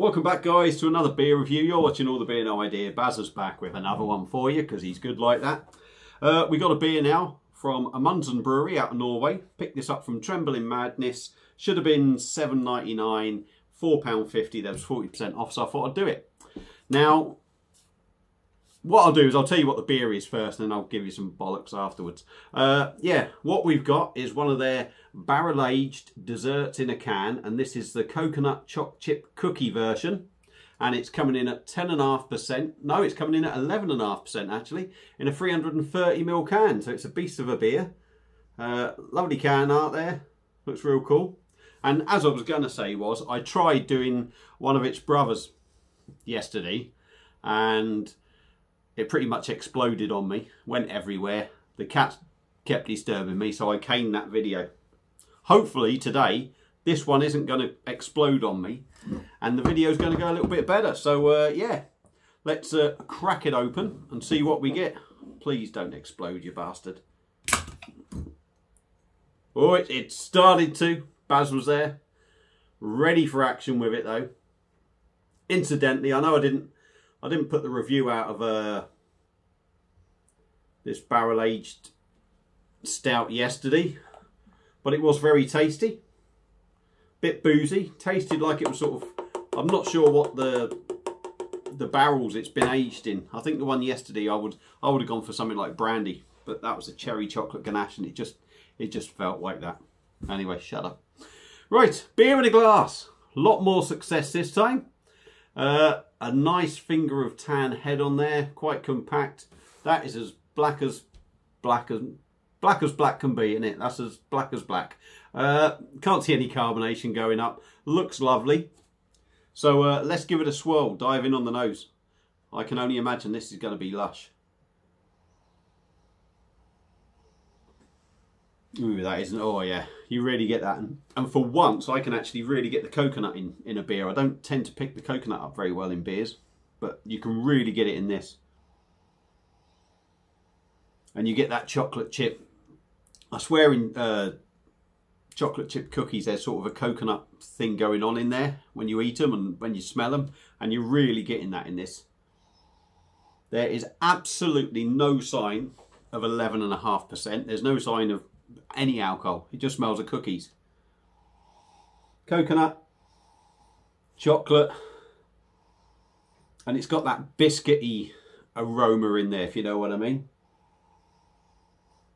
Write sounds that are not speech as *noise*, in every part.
Welcome back guys to another beer review. You're watching All the Beer No Idea. Baz is back with another one for you because he's good like that. Uh, we got a beer now from Amundsen Brewery out of Norway. Picked this up from Trembling Madness. Should have been seven ninety nine, £4.50. There was 40% off so I thought I'd do it. Now what I'll do is I'll tell you what the beer is first and then I'll give you some bollocks afterwards. Uh, yeah, what we've got is one of their barrel-aged desserts in a can and this is the coconut choc chip cookie version and it's coming in at 10.5%. No, it's coming in at 11.5% actually in a 330ml can, so it's a beast of a beer. Uh, lovely can art there, looks real cool. And as I was going to say was, I tried doing one of its brothers yesterday and it pretty much exploded on me, went everywhere. The cat kept disturbing me, so I caned that video. Hopefully today, this one isn't going to explode on me, and the video's going to go a little bit better. So uh, yeah, let's uh, crack it open and see what we get. Please don't explode, you bastard. Oh, it, it started to. Baz was there. Ready for action with it though. Incidentally, I know I didn't I didn't put the review out of uh, this barrel aged stout yesterday, but it was very tasty. Bit boozy, tasted like it was sort of. I'm not sure what the the barrels it's been aged in. I think the one yesterday I would I would have gone for something like brandy, but that was a cherry chocolate ganache, and it just it just felt like that. Anyway, shut up. Right, beer in a glass. A lot more success this time. Uh, a nice finger of tan head on there, quite compact. That is as black as black as black as black can be, in it? That's as black as black. Uh, can't see any carbonation going up. Looks lovely. So uh, let's give it a swirl. Dive in on the nose. I can only imagine this is going to be lush. Ooh, that isn't. Oh yeah, you really get that. And, for once, I can actually really get the coconut in in a beer. I don't tend to pick the coconut up very well in beers, but you can really get it in this. And you get that chocolate chip. I swear in uh, chocolate chip cookies, there's sort of a coconut thing going on in there when you eat them and when you smell them, and you're really getting that in this. There is absolutely no sign of 11.5%. There's no sign of any alcohol. It just smells of cookies. Coconut, chocolate, and it's got that biscuity aroma in there, if you know what I mean.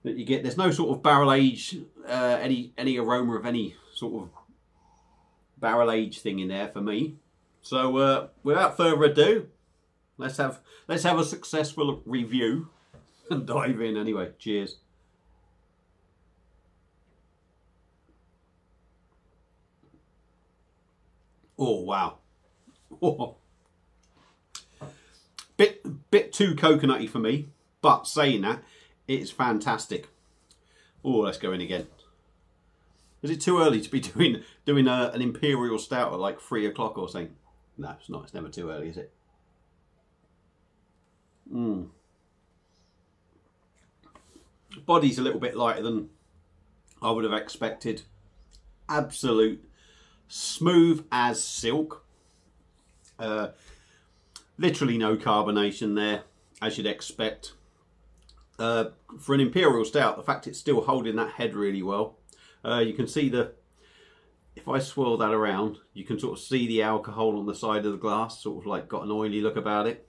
That you get, there's no sort of barrel age, uh, any any aroma of any sort of barrel age thing in there for me. So uh, without further ado, let's have let's have a successful review and *laughs* dive in anyway. Cheers. Oh wow. Bit bit too coconutty for me, but saying that, it's fantastic. Oh, let's go in again. Is it too early to be *laughs* doing doing a, an imperial stout at like three o'clock or something? No, it's not. It's never too early, is it? Mmm. Body's a little bit lighter than I would have expected. Absolute smooth as silk. Uh, literally no carbonation there, as you'd expect. Uh, for an Imperial Stout, the fact it's still holding that head really well. Uh, you can see the, if I swirl that around, you can sort of see the alcohol on the side of the glass, sort of like got an oily look about it.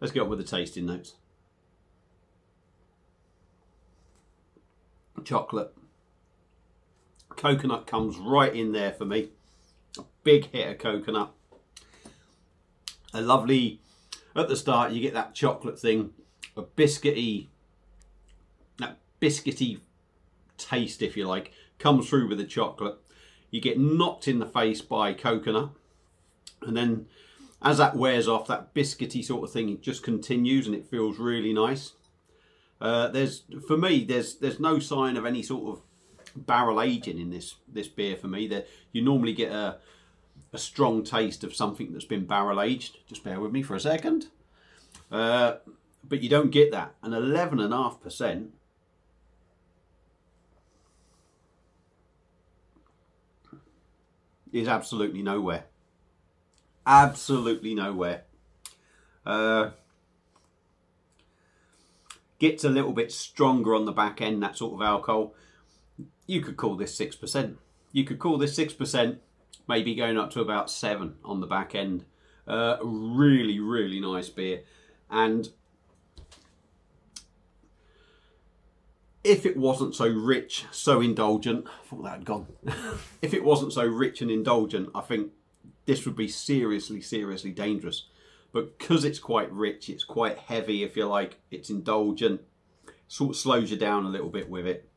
Let's get on with the tasting notes. Chocolate. Coconut comes right in there for me. A big hit of coconut. A lovely, at the start you get that chocolate thing, a biscuity, that biscuity taste if you like, comes through with the chocolate. You get knocked in the face by coconut and then as that wears off, that biscuity sort of thing just continues and it feels really nice. Uh, there's for me, there's there's no sign of any sort of barrel aging in this this beer for me. That you normally get a a strong taste of something that's been barrel aged. Just bear with me for a second. Uh, but you don't get that. And 11.5% is absolutely nowhere. absolutely nowhere. Uh, gets a little bit stronger on the back end, that sort of alcohol. You could call this 6%. You could call this 6%, maybe going up to about 7 on the back end. Uh, really, really nice beer. And if it wasn't so rich, so indulgent, I thought that had gone. *laughs* if it wasn't so rich and indulgent, I think this would be seriously, seriously dangerous. But because it's quite rich, it's quite heavy, if you like, it's indulgent, sort of slows you down a little bit with it.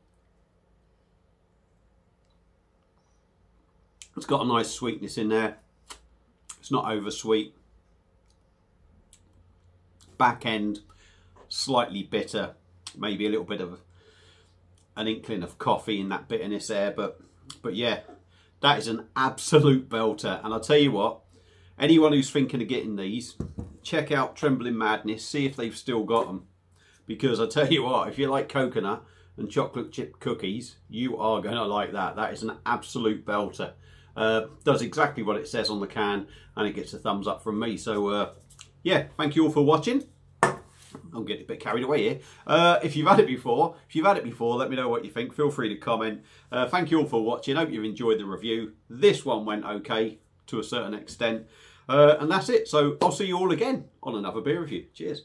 It's got a nice sweetness in there. It's not over sweet. Back end, slightly bitter, maybe a little bit of an inkling of coffee in that bitterness there, but but yeah, that is an absolute belter. And I'll tell you what, anyone who's thinking of getting these, check out Trembling Madness, see if they've still got them. Because I tell you what, if you like coconut and chocolate chip cookies, you are going to like that. That is an absolute belter. Uh, does exactly what it says on the can and it gets a thumbs up from me. So uh, yeah, thank you all for watching. I'm getting a bit carried away here. Uh, if you've had it before, if you've had it before, let me know what you think. Feel free to comment. Uh, thank you all for watching. Hope you've enjoyed the review. This one went okay to a certain extent. Uh, and that's it. So I'll see you all again on another beer review. Cheers.